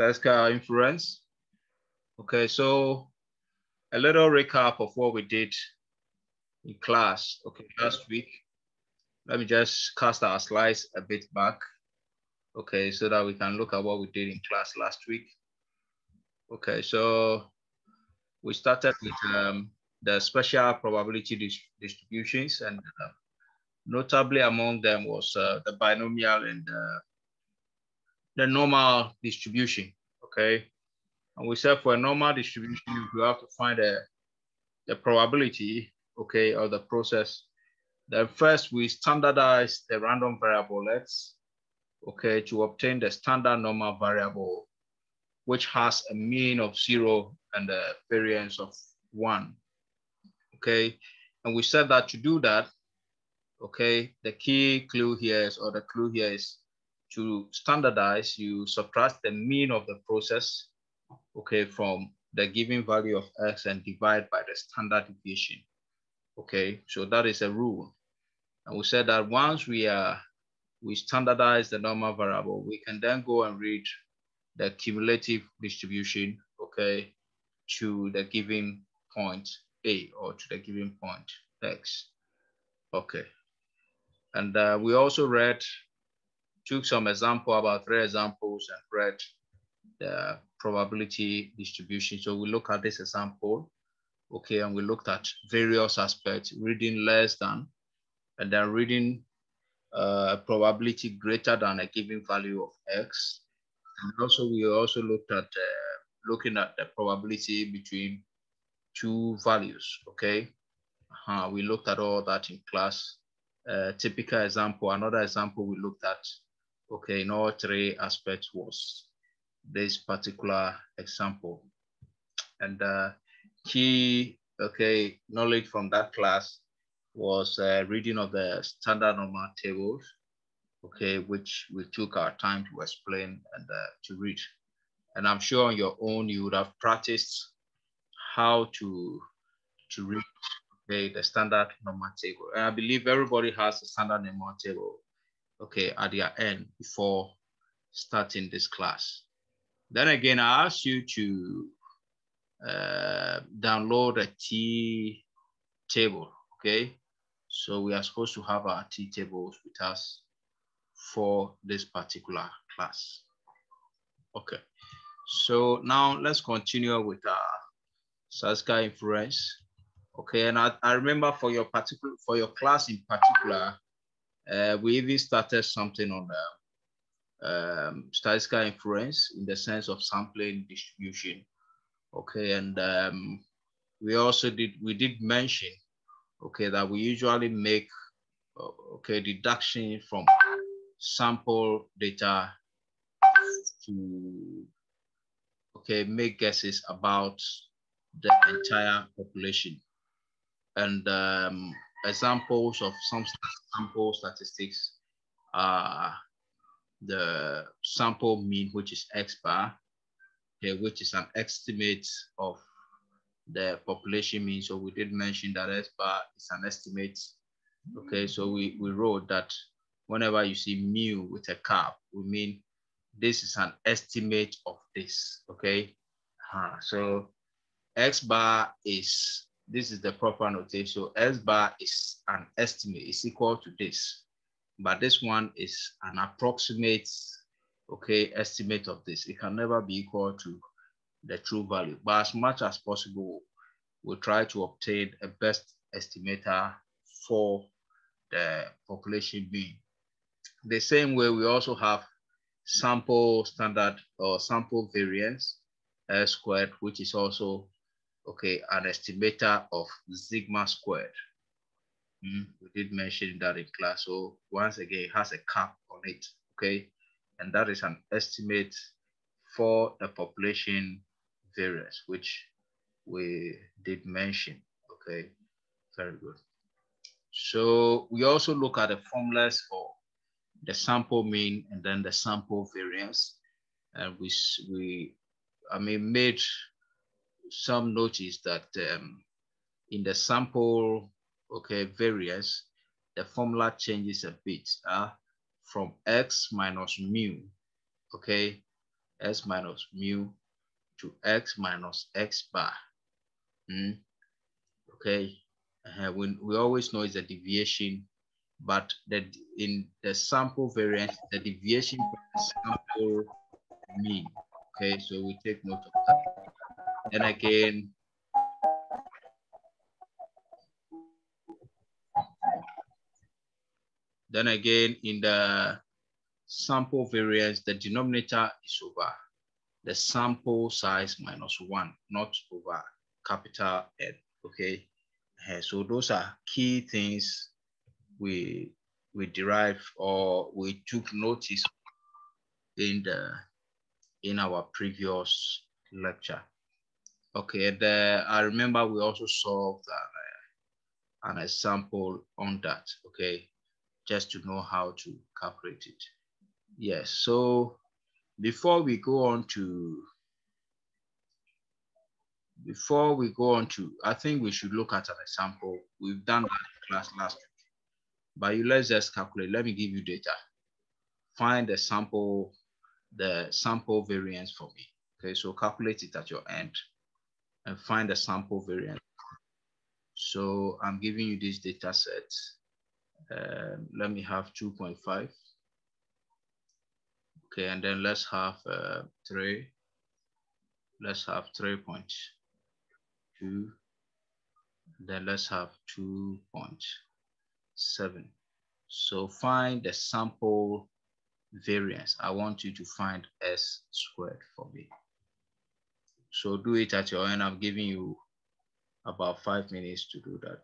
statistical inference. Okay, so a little recap of what we did in class, okay, last week. Let me just cast our slides a bit back, okay, so that we can look at what we did in class last week. Okay, so we started with um, the special probability dis distributions and uh, notably among them was uh, the binomial and uh, the normal distribution, okay? And we said for a normal distribution, you have to find a, the probability, okay, of the process. Then first we standardize the random variable x, okay, to obtain the standard normal variable, which has a mean of zero and a variance of one, okay? And we said that to do that, okay, the key clue here is, or the clue here is to standardize, you subtract the mean of the process, okay, from the given value of x and divide by the standard deviation. Okay, so that is a rule. And we said that once we are we standardize the normal variable, we can then go and read the cumulative distribution, okay, to the given point A or to the given point X. Okay. And uh, we also read took some example, about three examples and read the probability distribution. So we look at this example, okay, and we looked at various aspects, reading less than, and then reading uh, probability greater than a given value of X. And also we also looked at uh, looking at the probability between two values, okay? Uh, we looked at all that in class. Uh, typical example, another example we looked at okay, in all three aspects was this particular example. And uh, key, okay, knowledge from that class was uh, reading of the standard normal tables, okay, which we took our time to explain and uh, to read. And I'm sure on your own, you would have practiced how to, to read okay, the standard normal table. And I believe everybody has a standard normal table okay, at their end before starting this class. Then again, I ask you to uh, download a T table, okay? So we are supposed to have our T tables with us for this particular class. Okay, so now let's continue with our statistical inference. Okay, and I, I remember for your particular for your class in particular, uh, we even started something on the um, statistical inference in the sense of sampling distribution. Okay, and um, we also did, we did mention, okay, that we usually make, uh, okay, deduction from sample data to, okay, make guesses about the entire population. And um, examples of some sample statistics are the sample mean, which is X bar, okay, which is an estimate of the population mean. So we did mention that X bar is an estimate. Okay, so we, we wrote that whenever you see mu with a cap, we mean this is an estimate of this, okay? Uh, so X bar is this is the proper notation. So S bar is an estimate, it's equal to this. But this one is an approximate, okay, estimate of this. It can never be equal to the true value. But as much as possible, we'll try to obtain a best estimator for the population mean. The same way we also have sample standard or sample variance S squared, which is also okay, an estimator of sigma squared. Mm, we did mention that in class. So once again, it has a cap on it, okay? And that is an estimate for the population variance, which we did mention, okay? Very good. So we also look at the formulas for the sample mean and then the sample variance. And we, we I mean, made some notice that um, in the sample, okay, variance, the formula changes a bit uh, from x minus mu, okay, s minus mu to x minus x bar. Mm. Okay, uh, we, we always know it's a deviation, but that in the sample variance, the deviation from the sample mean. Okay, so we take note of that. And again, then again in the sample variance, the denominator is over the sample size minus one, not over capital N, okay? Uh, so those are key things we we derive or we took notice in the in our previous lecture. Okay, the, I remember we also solved an, uh, an example on that, okay, just to know how to calculate it. Yes, so before we go on to, before we go on to, I think we should look at an example. We've done that class last week, but you let's just calculate. Let me give you data. Find the sample, the sample variance for me. Okay, so calculate it at your end and find the sample variance. So I'm giving you this data set. Um, let me have 2.5. Okay, and then let's have uh, three. Let's have 3.2. Then let's have 2.7. So find the sample variance. I want you to find S squared for me. So do it at your end. I'm giving you about five minutes to do that.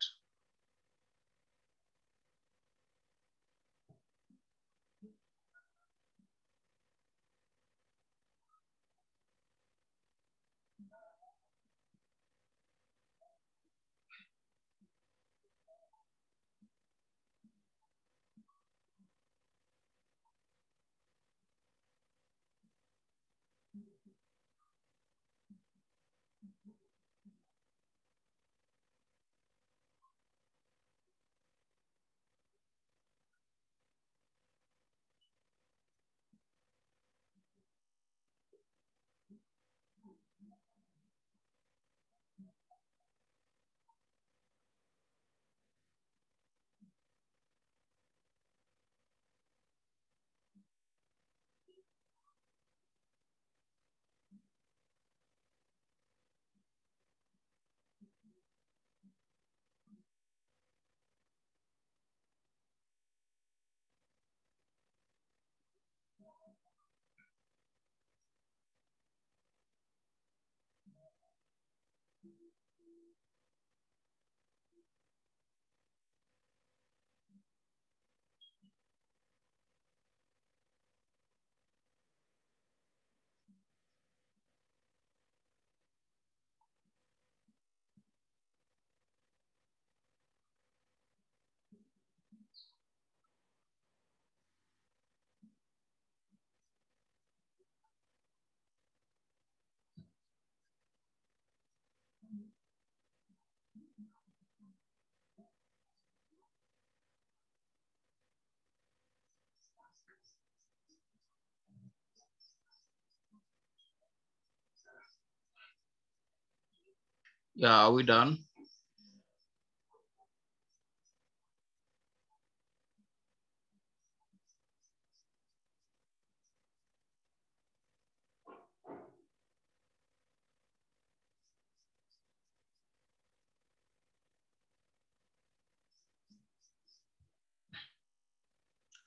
Yeah, are we done?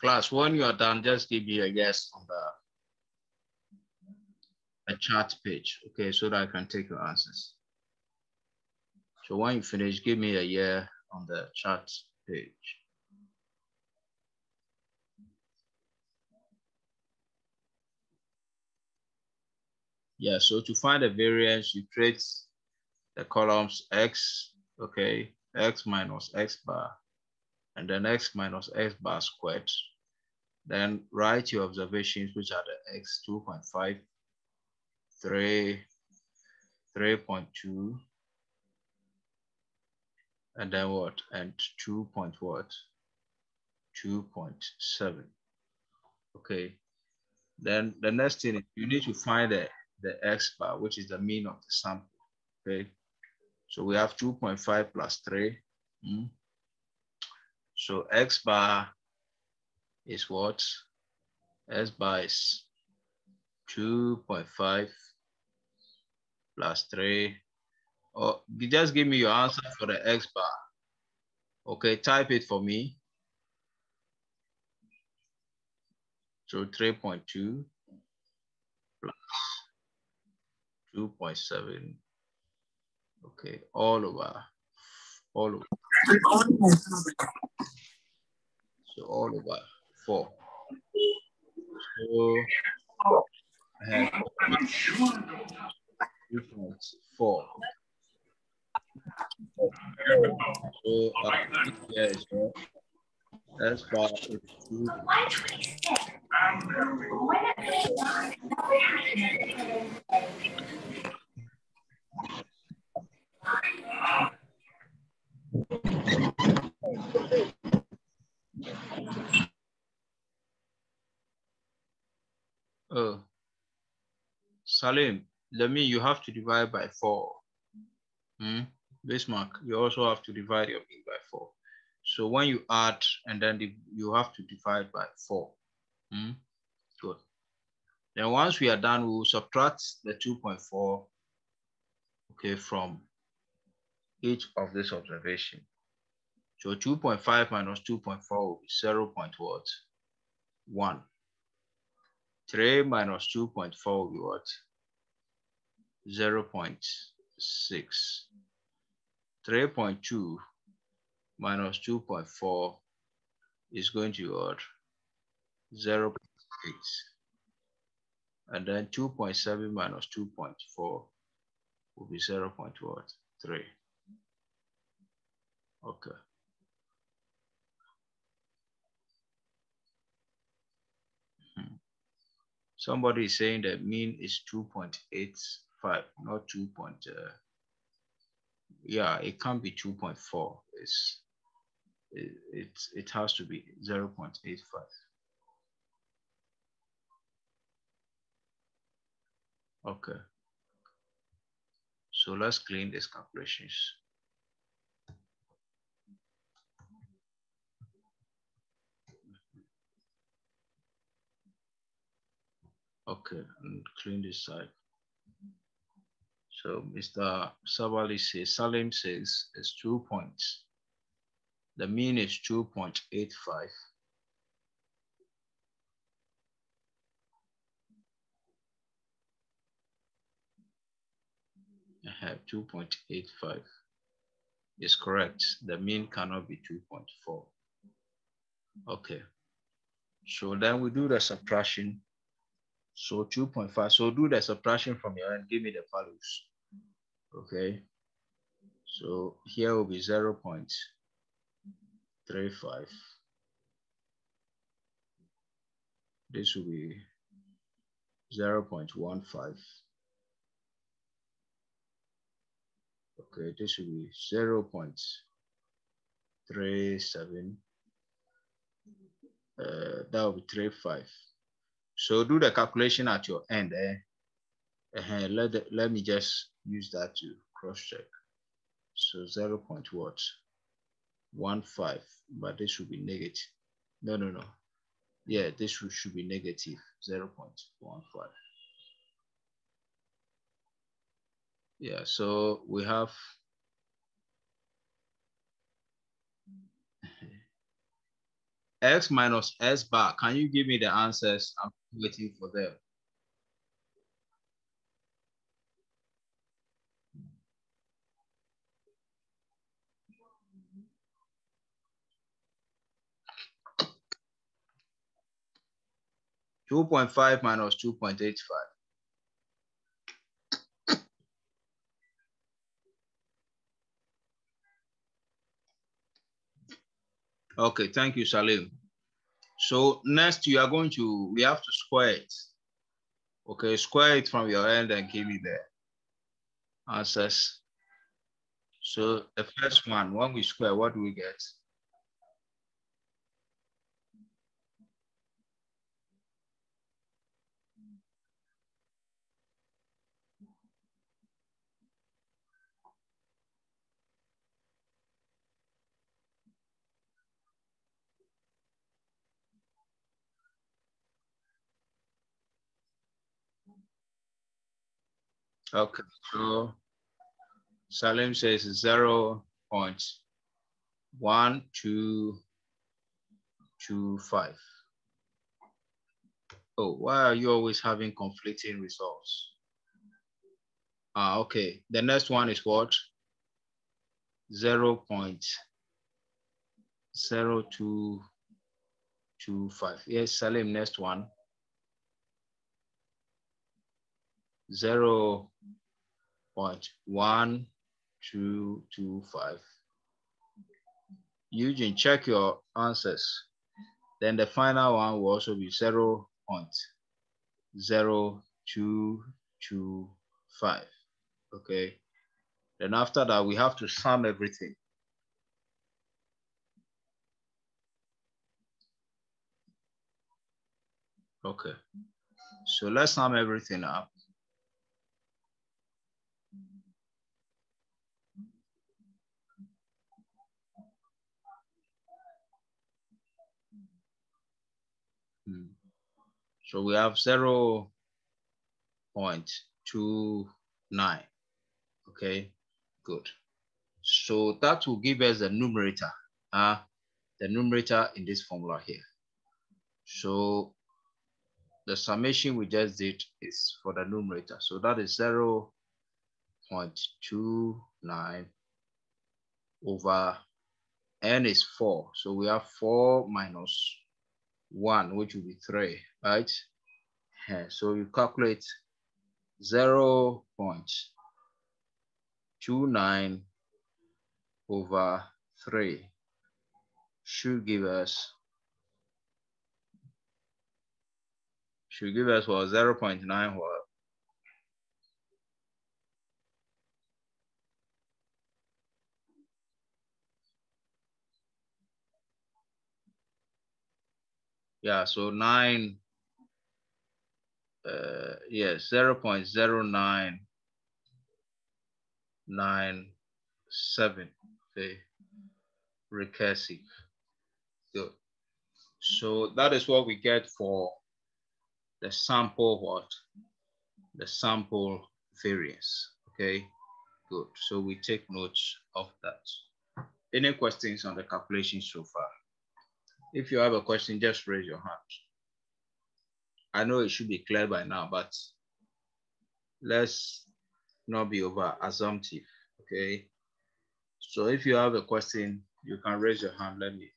Class, when you are done, just give me a yes on the a chat page, okay, so that I can take your answers. So when you finish, give me a yeah on the chat page. Yeah, so to find the variance, you create the columns X, okay, X minus X bar, and then X minus X bar squared. Then write your observations, which are the X 2.5, 3, 3.2, and then what? And 2 point what? 2.7. Okay. Then the next thing is you need to find the, the x bar, which is the mean of the sample. Okay. So we have 2.5 plus 3. Mm. So x bar is what? S bar is 2.5 plus 3 or just give me your answer for the X bar. Okay, type it for me. So 3.2 plus 2.7. Okay, all over, all over. So all over four. So I have four. That's. Oh, Salim, let me, you have to divide by four. Hmm? Bismarck, you also have to divide your mean by four. So when you add and then the, you have to divide by four. Hmm? Good. Then once we are done, we will subtract the 2.4 okay, from each of this observation. So 2.5 minus 2.4 will be 0 point what? 1. 3 minus 2.4 will be what? 0 0.6. 3.2 minus 2.4 is going to be what? 0 0.8. And then 2.7 minus 2.4 will be 0 0.3. Okay. Hmm. Somebody is saying that mean is 2.85, not 2. Point, uh, yeah, it can't be 2.4. It's it, it, it has to be 0 0.85. Okay. So let's clean these calculations. Okay, and clean this side. So Mr. Savali says, Salim says it's two points. The mean is 2.85. I have 2.85 is correct. The mean cannot be 2.4. Okay. So then we do the subtraction so 2.5. So do the subtraction from here and give me the values. Okay. So here will be 0 0.35. This will be 0 0.15. Okay, this will be 0 0.37. Uh, that will be 35. So do the calculation at your end. Eh? Uh -huh. let, the, let me just use that to cross check. So 0 point what? 1, 5, but this should be negative. No, no, no. Yeah, this should, be negative 0 0.15. Yeah, so we have x minus s bar. Can you give me the answers? I'm waiting for them. Two point five minus two point eight five. Okay, thank you, Salim. So next you are going to, we have to square it. Okay, square it from your end and give me the answers. So the first one, when we square, what do we get? Okay, so Salim says 0 0.1225. Oh, why are you always having conflicting results? Ah, okay. The next one is what? 0 0.0225. Yes, Salim, next one. 0 0.1225. Eugene, check your answers. Then the final one will also be 0 0.0225. Okay. Then after that, we have to sum everything. Okay. So let's sum everything up. So we have 0 0.29. Okay, good. So that will give us the numerator, uh, the numerator in this formula here. So the summation we just did is for the numerator. So that is 0 0.29 over n is 4. So we have 4 minus 1, which will be 3, right? So you calculate 0 0.29 over 3 should give us should give us what 0 0.9 what yeah so 9 uh yes 0 0.09 nine seven okay recursive good so that is what we get for the sample what? The sample variance okay? Good so we take notes of that. Any questions on the calculation so far if you have a question just raise your hand i know it should be clear by now but let's not be over assumptive, okay? So if you have a question, you can raise your hand. Let me.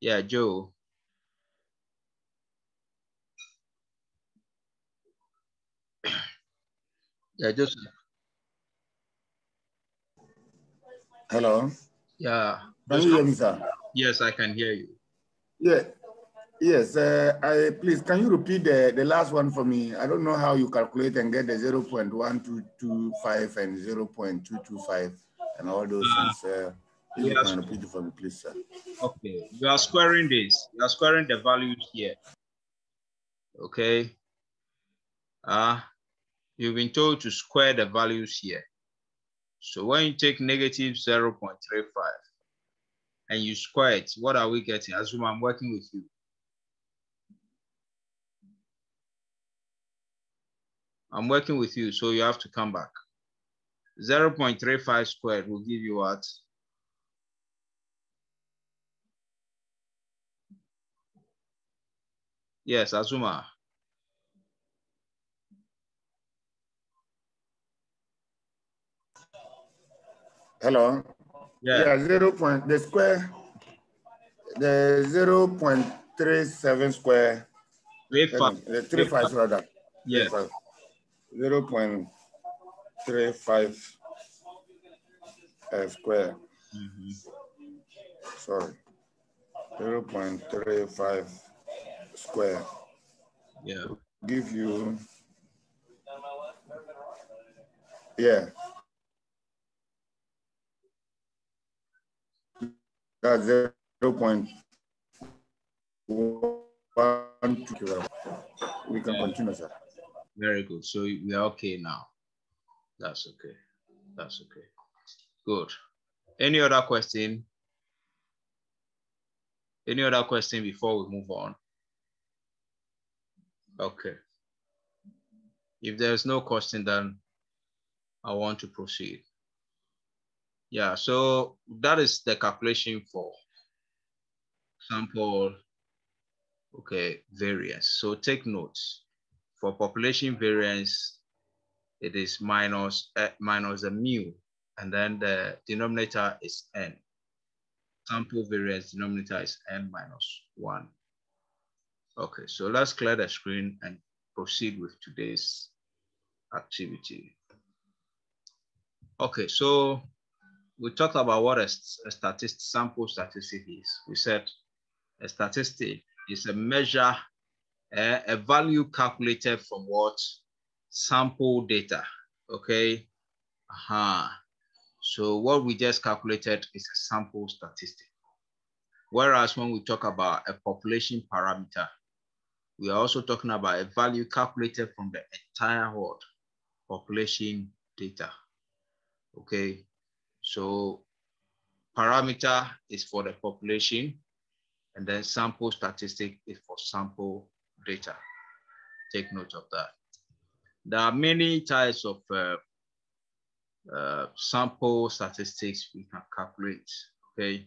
Yeah, Joe. yeah, just. Hello. Yeah. Can you hear me, sir? Yes, I can hear you. Yeah. Yes, uh, I, please, can you repeat the, the last one for me? I don't know how you calculate and get the 0 0.1225 and 0 0.225 and all those uh, things. Uh, you can repeat it for me, please, sir. Okay, you are squaring this. You are squaring the values here. Okay. Uh, you've been told to square the values here. So when you take negative 0 0.35 and you square it, what are we getting? Assume I'm working with you. I'm working with you, so you have to come back. 0 0.35 squared will give you what? Yes, Azuma. Hello. Yeah. yeah, zero point the square, the zero point three seven square. Three five. The three five rather. Yes. 0.35 uh, square. Mm -hmm. Sorry, 0.35 square. Yeah. Give you, yeah. That's 0 0.12. We can continue, sir. Very good. So we are okay now. That's okay. That's okay. Good. Any other question? Any other question before we move on? Okay. If there's no question, then I want to proceed. Yeah, so that is the calculation for sample, okay, variance. So take notes. For population variance, it is minus, uh, minus the mu, and then the denominator is n. Sample variance denominator is n minus one. Okay, so let's clear the screen and proceed with today's activity. Okay, so we talked about what a, a statistic, sample statistic is. We said a statistic is a measure, a value calculated from what? Sample data, okay? Uh -huh. So what we just calculated is a sample statistic. Whereas when we talk about a population parameter, we are also talking about a value calculated from the entire world population data. Okay, so parameter is for the population and then sample statistic is for sample data. Take note of that. There are many types of uh, uh, sample statistics we can calculate, okay?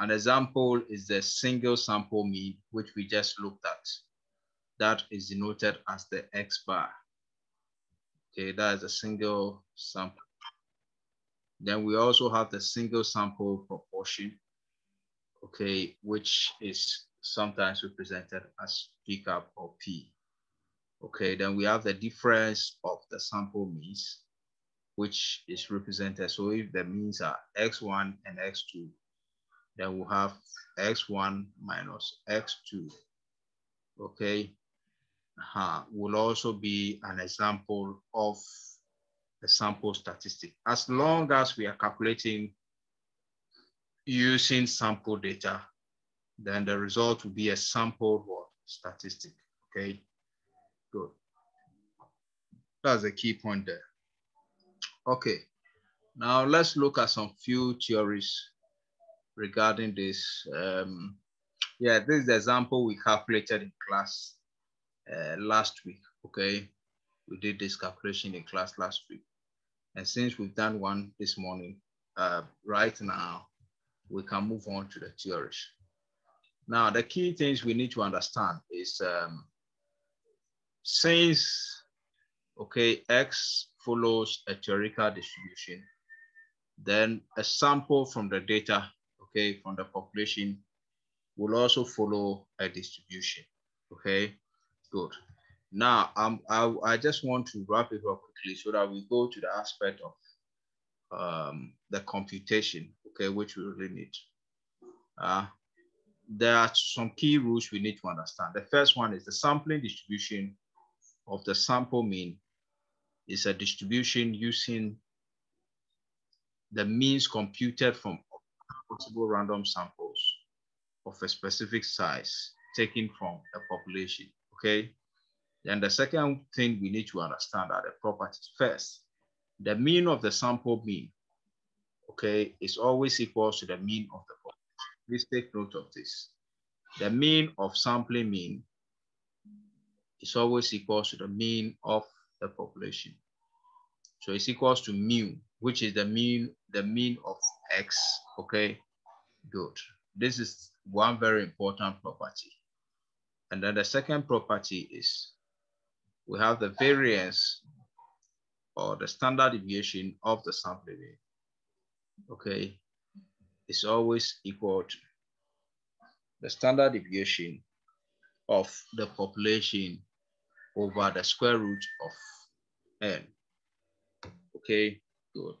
An example is the single sample mean, which we just looked at. That is denoted as the X bar. Okay, that is a single sample. Then we also have the single sample proportion, okay, which is sometimes represented as P cap or P. Okay, then we have the difference of the sample means, which is represented. So if the means are X1 and X2, then we'll have X1 minus X2. Okay, uh, will also be an example of the sample statistic. As long as we are calculating using sample data, then the result will be a sample statistic, okay? Good. That's a key point there. Okay, now let's look at some few theories regarding this. Um, yeah, this is the example we calculated in class uh, last week, okay? We did this calculation in class last week. And since we've done one this morning, uh, right now, we can move on to the theories. Now, the key things we need to understand is um, since, okay, X follows a theoretical distribution, then a sample from the data, okay, from the population will also follow a distribution, okay? Good. Now, um, I, I just want to wrap it up quickly so that we go to the aspect of um, the computation, okay, which we really need. Uh, there are some key rules we need to understand. The first one is the sampling distribution of the sample mean is a distribution using the means computed from possible random samples of a specific size taken from a population okay? Then the second thing we need to understand are the properties. First, the mean of the sample mean, okay, is always equal to the mean of the population. Please take note of this. The mean of sampling mean is always equal to the mean of the population. So it's equals to mu, which is the mean, the mean of X, okay? Good. This is one very important property. And then the second property is we have the variance or the standard deviation of the sample mean. Okay, it's always equal to the standard deviation of the population over the square root of n. Okay, good.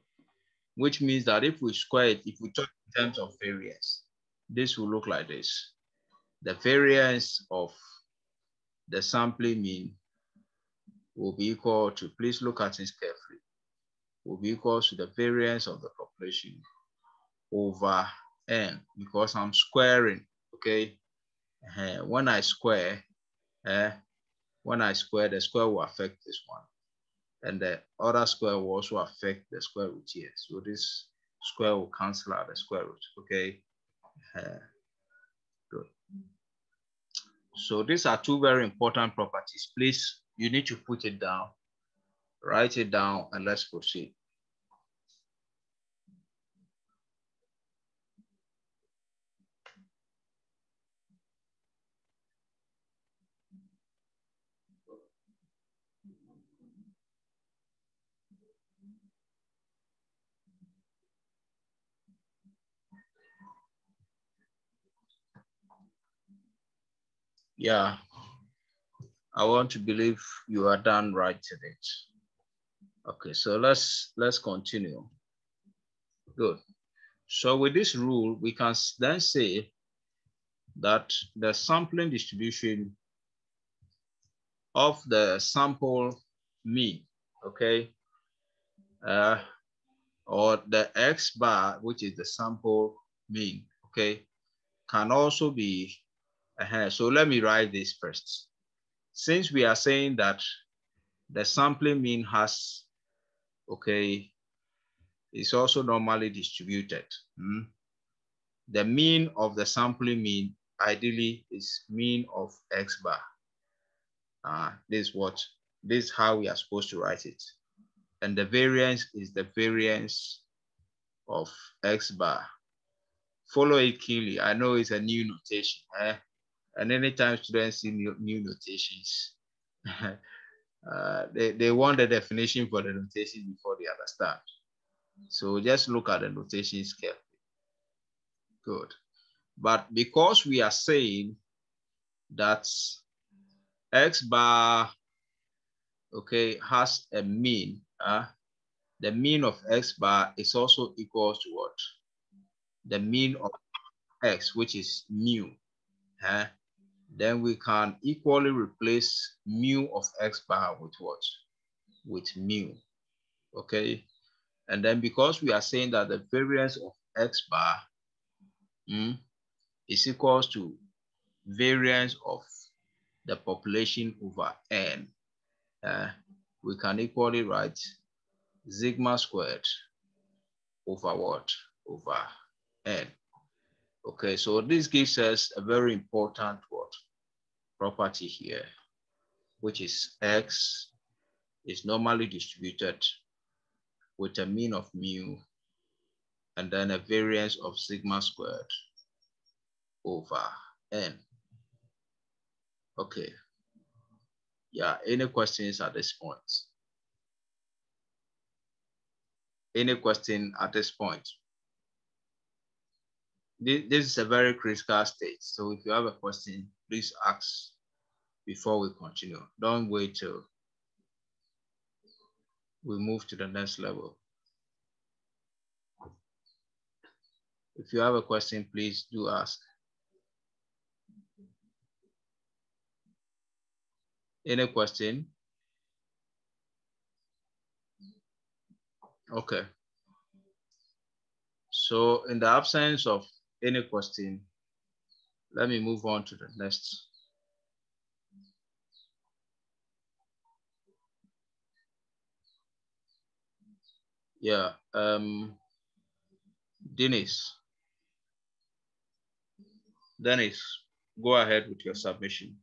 Which means that if we square it, if we talk in terms of variance, this will look like this the variance of the sampling mean will be equal to, please look at this carefully, will be equal to the variance of the population over n because I'm squaring, okay? Uh, when I square, uh, when I square, the square will affect this one. And the other square will also affect the square root here. So this square will cancel out the square root, okay? Uh, so these are two very important properties. Please, you need to put it down, write it down, and let's proceed. Yeah, I want to believe you are done right at it. Okay, so let's let's continue. Good. So with this rule, we can then say that the sampling distribution of the sample mean, okay, uh, or the X bar, which is the sample mean, okay, can also be, uh, so let me write this first. Since we are saying that the sampling mean has, okay, is also normally distributed. Hmm? The mean of the sampling mean ideally is mean of X bar. Uh, this is what, this is how we are supposed to write it. And the variance is the variance of X bar. Follow it keenly. I know it's a new notation. Eh? And anytime students see new, new notations, uh, they, they want the definition for the notation before they understand. So just look at the notations carefully. Good. But because we are saying that X bar, okay, has a mean, uh, the mean of X bar is also equal to what? The mean of X, which is mu. Uh, then we can equally replace mu of X bar with what? With mu, okay? And then because we are saying that the variance of X bar mm, is equals to variance of the population over n, uh, we can equally write sigma squared over what? Over n. Okay, so this gives us a very important what? Property here, which is x is normally distributed with a mean of mu and then a variance of sigma squared over n. Okay. Yeah, any questions at this point? Any question at this point? This, is a very critical stage. So if you have a question, please ask before we continue. Don't wait till we move to the next level. If you have a question, please do ask. Any question? Okay. So in the absence of any question, let me move on to the next. Yeah, um, Dennis. Dennis, go ahead with your submission.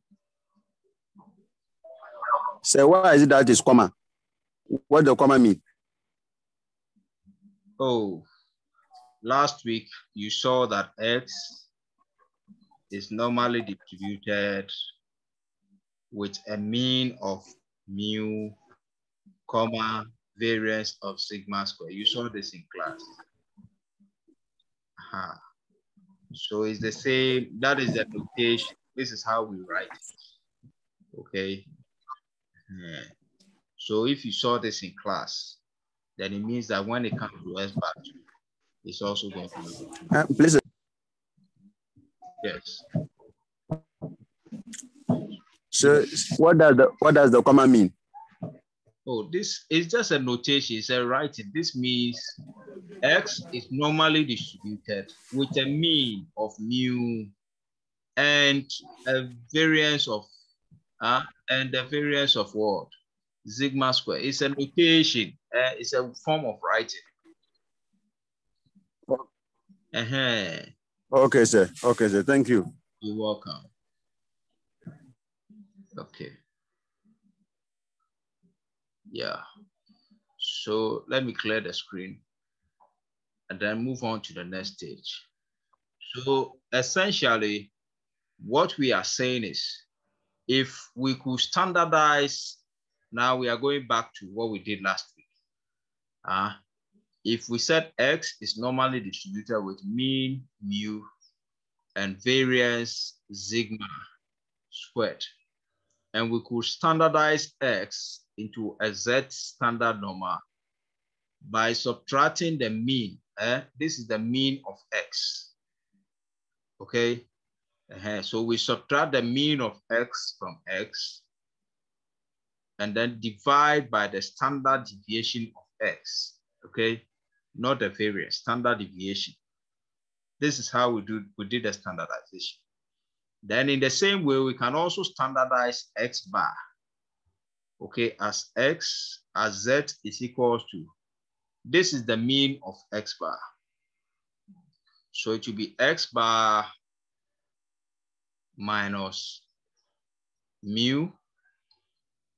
So why is it that is comma? What the comma mean? Oh, last week you saw that X is normally distributed with a mean of mu, comma, variance of sigma square. You saw this in class. Uh -huh. So it's the same, that is the notation. This is how we write it, okay? Yeah. So if you saw this in class, then it means that when it comes to S bar it's also going to be. Uh, please. Yes. So what does the what does the comma mean? Oh, this is just a notation. It's a writing. This means X is normally distributed with a mean of mu and a variance of uh, and the variance of what? Sigma square. It's a notation. Uh, it's a form of writing. Uh -huh. Okay, sir. Okay, sir. Thank you. You're welcome. Okay. Yeah. So let me clear the screen and then move on to the next stage. So essentially, what we are saying is, if we could standardize, now we are going back to what we did last week. Uh, if we said X is normally distributed with mean, mu, and variance, sigma squared. And we could standardize x into a z standard normal by subtracting the mean. Eh? This is the mean of x. Okay. Uh -huh. So we subtract the mean of x from x and then divide by the standard deviation of x. Okay. Not the variance, standard deviation. This is how we do we did the standardization. Then in the same way, we can also standardize x bar. Okay, as x as z is equals to, this is the mean of x bar. So it will be x bar minus mu.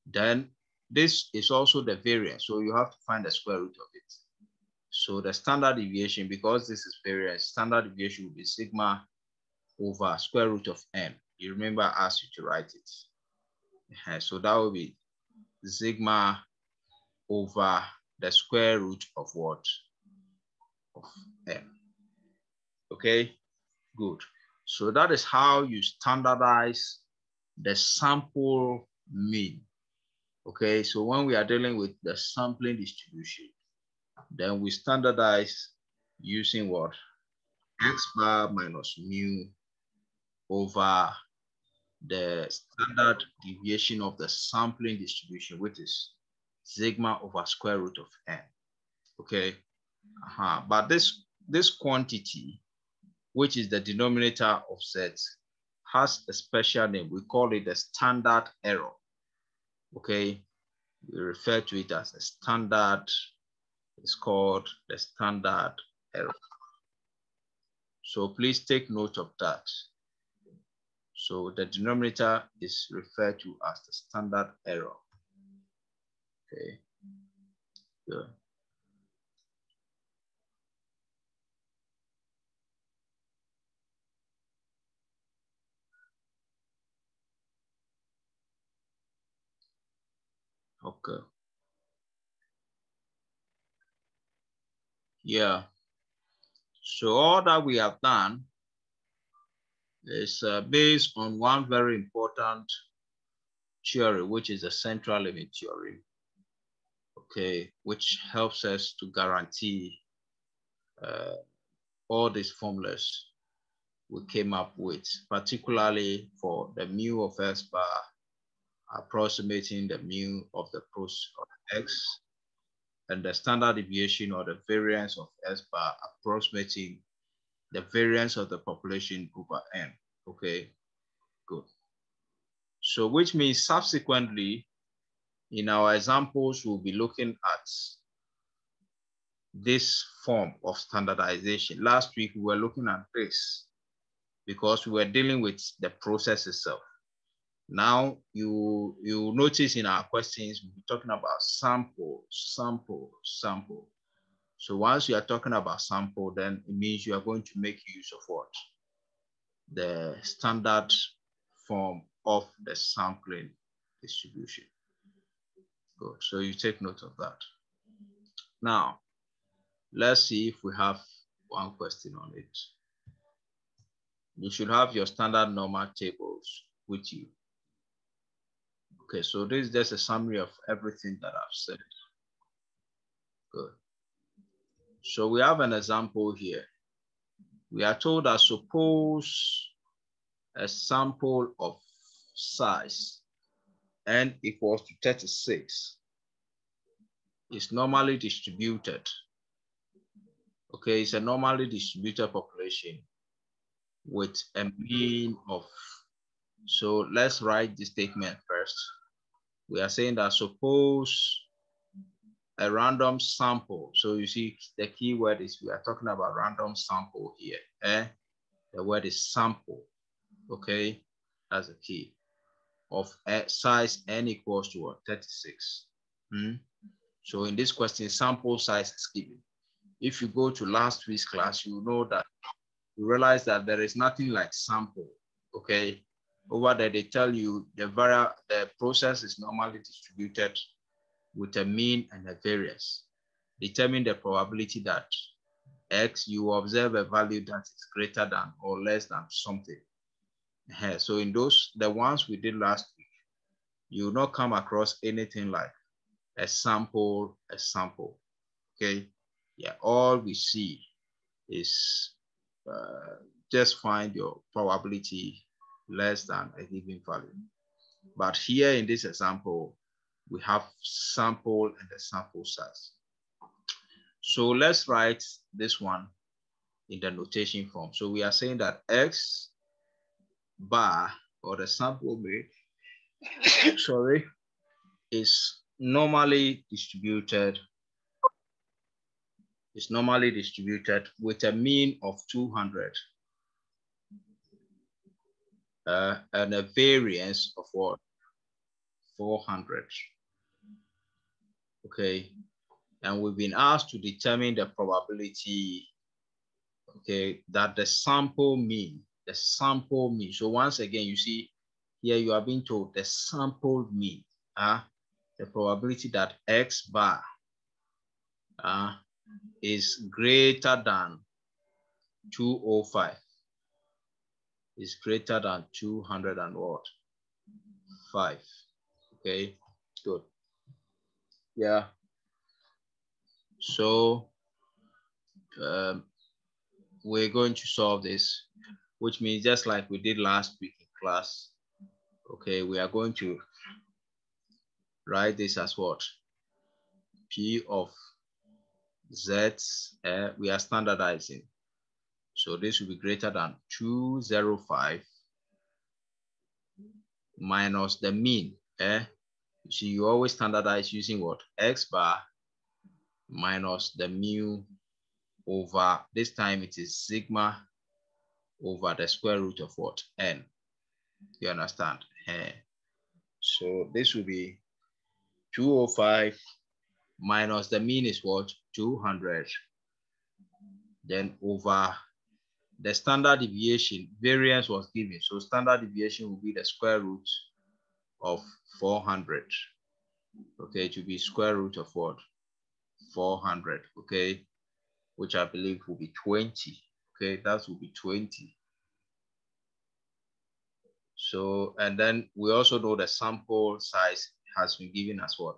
Then this is also the variance. So you have to find the square root of it. So the standard deviation, because this is variance, standard deviation will be sigma over square root of n. You remember I asked you to write it. Uh-huh. So that will be sigma over the square root of what? Of n. Okay, good. So that is how you standardize the sample mean. Okay, so when we are dealing with the sampling distribution, then we standardize using what? X bar minus mu over the standard deviation of the sampling distribution, which is sigma over square root of n. Okay, uh -huh. but this, this quantity, which is the denominator of sets, has a special name. We call it the standard error. Okay, we refer to it as a standard, it's called the standard error. So please take note of that. So the denominator is referred to as the standard error. Okay, good. Okay. Yeah. So all that we have done is uh, based on one very important theory, which is the central limit theory, okay, which helps us to guarantee uh, all these formulas we came up with, particularly for the mu of x bar approximating the mu of the pros of x and the standard deviation or the variance of x bar approximating the variance of the population over n. Okay, good. So which means subsequently, in our examples, we'll be looking at this form of standardization. Last week, we were looking at this because we were dealing with the process itself. Now you you notice in our questions, we're talking about sample, sample, sample. So once you are talking about sample, then it means you are going to make use of what? The standard form of the sampling distribution. Good, so you take note of that. Now, let's see if we have one question on it. You should have your standard normal tables with you. Okay, so this is just a summary of everything that I've said. Good. So we have an example here. We are told that suppose a sample of size n equals to 36 is normally distributed. Okay, it's a normally distributed population with a mean of, so let's write the statement first we are saying that suppose a random sample. So you see the key word is we are talking about random sample here. Eh? The word is sample. Okay, that's the key of size n equals to what? 36. Hmm? So in this question, sample size is given. If you go to last week's class, you know that you realize that there is nothing like sample. Okay, over there, they tell you the, vari the process is normally distributed with a mean and a variance. Determine the probability that X, you observe a value that is greater than or less than something. So in those, the ones we did last week, you will not come across anything like a sample, a sample, okay? Yeah, all we see is uh, just find your probability less than a given value. But here in this example, we have sample and the sample size. So let's write this one in the notation form. So we are saying that X bar or the sample rate, sorry, is normally distributed is normally distributed with a mean of 200 uh, and a variance of what? 400 okay. And we've been asked to determine the probability okay that the sample mean the sample mean. So once again you see here you are being told the sample mean uh, the probability that x bar uh, is greater than 205 is greater than 200 and what? Five. Okay, good. Yeah. So um, we're going to solve this, which means just like we did last week in class, okay, we are going to write this as what? P of Z, uh, we are standardizing. So this will be greater than 205 minus the mean. Eh? You see, you always standardize using what? X bar minus the mu over, this time it is sigma over the square root of what? N. You understand? Eh? So this will be 205 minus the mean is what? 200. Then over the standard deviation, variance was given. So standard deviation will be the square root of 400. Okay, to be square root of what? 400, okay? Which I believe will be 20. Okay, that will be 20. So, and then we also know the sample size has been given as what?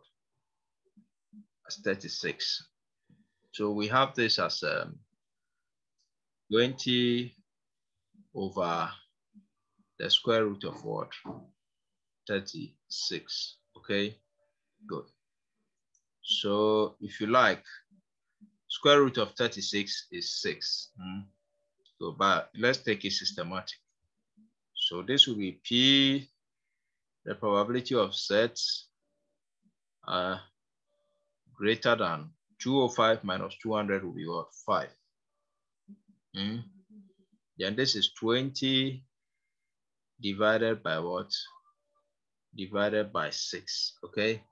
As 36. So we have this as um, 20 over the square root of what? 36, okay? Good. So if you like, square root of 36 is six. Mm. So, but let's take it systematic. So this will be P, the probability of sets uh, greater than 205 minus 200 will be what? Five. Mm. Then this is 20 divided by what? Divided by six, okay?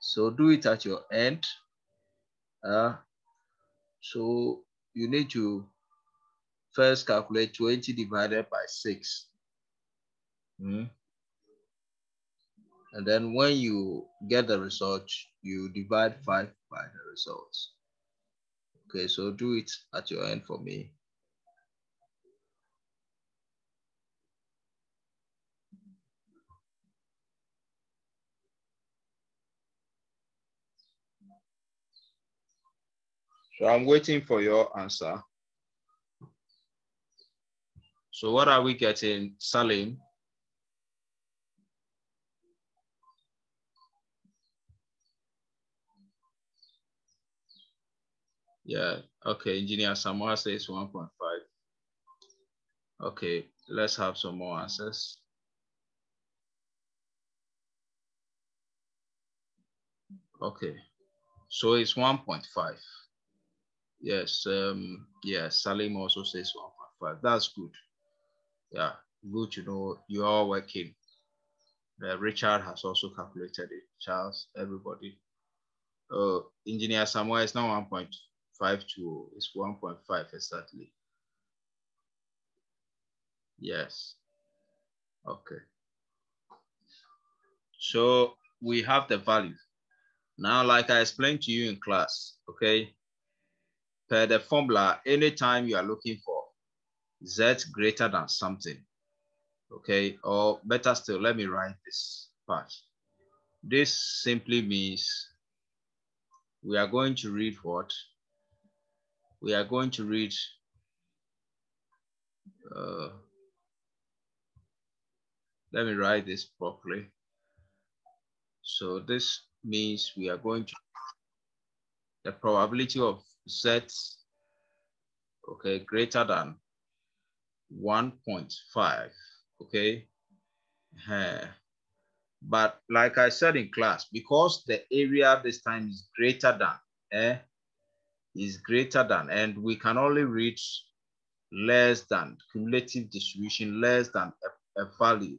So do it at your end. Uh, so you need to first calculate 20 divided by six. Mm. And then when you get the result, you divide five by the results. Okay, so do it at your end for me. So I'm waiting for your answer. So what are we getting, Salim? Yeah, okay, Engineer Samoa says 1.5. Okay, let's have some more answers. Okay, so it's 1.5. Yes, um, yeah, Salim also says 1.5. That's good. Yeah, good to know you are working. Uh, Richard has also calculated it. Charles, everybody. Uh, Engineer Samuel is now 1.52. It's 1.5 exactly. Yes. Okay. So we have the value. Now, like I explained to you in class, okay, per the formula, anytime you are looking for z greater than something, Okay, or better still, let me write this part. This simply means we are going to read what? We are going to read uh, let me write this properly. So this means we are going to the probability of sets okay greater than 1.5 okay? But like i said in class because the area this time is greater than eh, is greater than and we can only reach less than cumulative distribution less than a, a value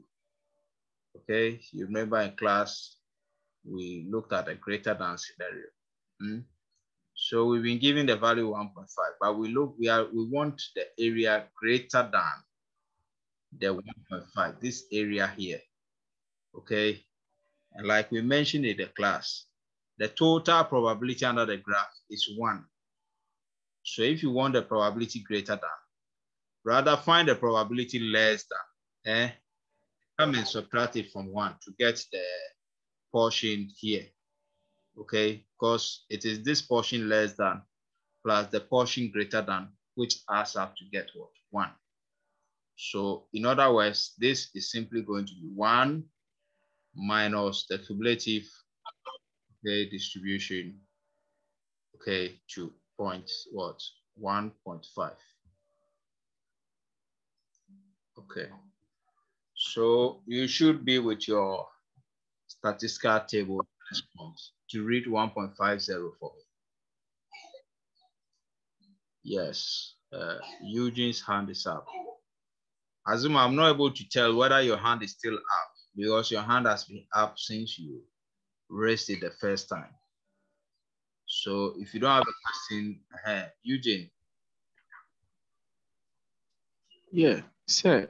okay? You remember in class we looked at a greater than scenario hmm? So we've been given the value 1.5, but we look, we are, we want the area greater than the 1.5, this area here, okay? And like we mentioned in the class, the total probability under the graph is one. So if you want the probability greater than, rather find the probability less than, eh? Come and subtract it from one to get the portion here okay? Because it is this portion less than plus the portion greater than, which adds up to get what? One. So in other words, this is simply going to be one minus the cumulative okay, distribution, okay, to point what? 1.5. Okay. So you should be with your statistical table to read 1.50 for me. Yes, uh, Eugene's hand is up. Azuma, I'm not able to tell whether your hand is still up because your hand has been up since you raised it the first time. So if you don't have a question, uh, Eugene. Yeah, sir.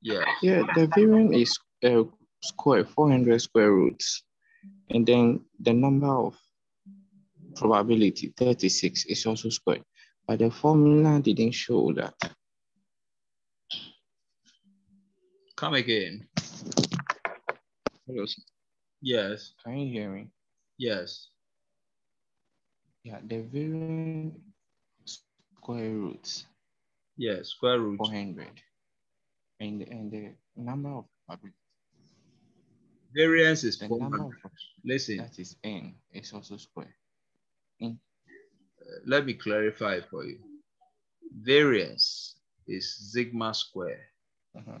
Yeah. Yeah, the variance is uh, square, 400 square roots. And then the number of probability, 36, is also squared. But the formula didn't show that. Come again. Hello. Yes. Can you hear me? Yes. Yeah, the variance square roots. Yes, square root. 400. And, and the number of probability. Variance is The 400. Listen, that is n is also square. In let me clarify for you. Variance is sigma square. uh-huh.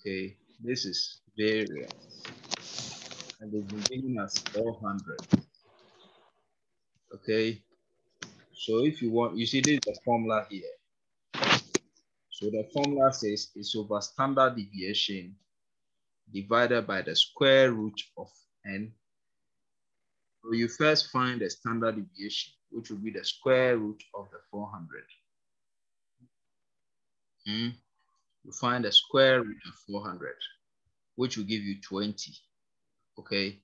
Okay, this is variance. And they've been giving us 400. Okay, so if you want, you see this is the formula here. So the formula says it's over standard deviation divided by the square root of n. So you first find the standard deviation, which will be the square root of the 400. Hmm? You find the square root of 400, which will give you 20. Okay,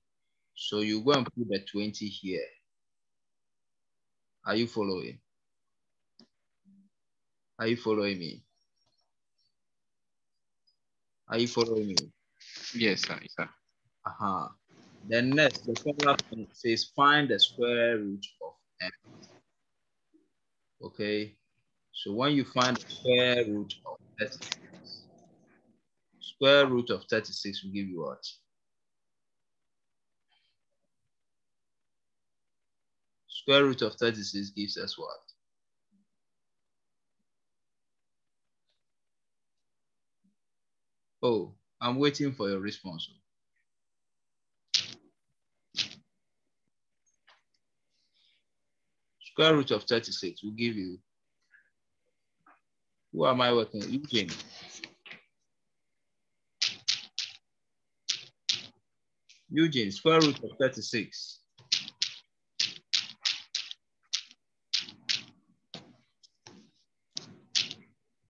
so you go and put the 20 here. Are you following? Are you following me? Are you following me? Yes, sir. Yes, sir. Uh-huh. Then next, the formula says find the square root of n. Okay. So when you find the square root of 36, square root of 36 will give you what? Square root of 36 gives us what? Oh, I'm waiting for your response. Square root of 36 will give you. Who am I working with? Eugene. Eugene, square root of 36.